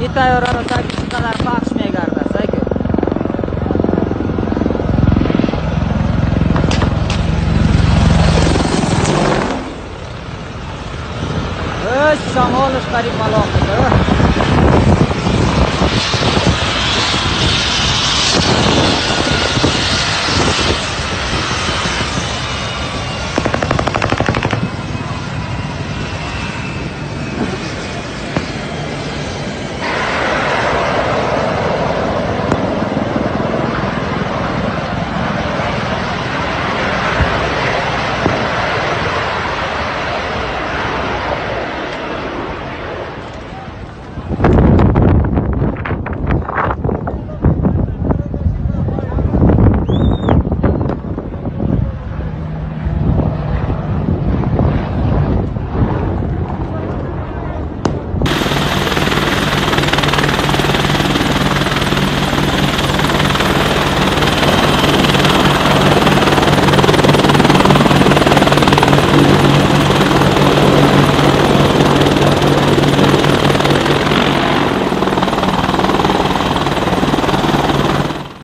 Вітаю рано так, канал Факс Мегарда. Thank you. Öz Samolish Qarib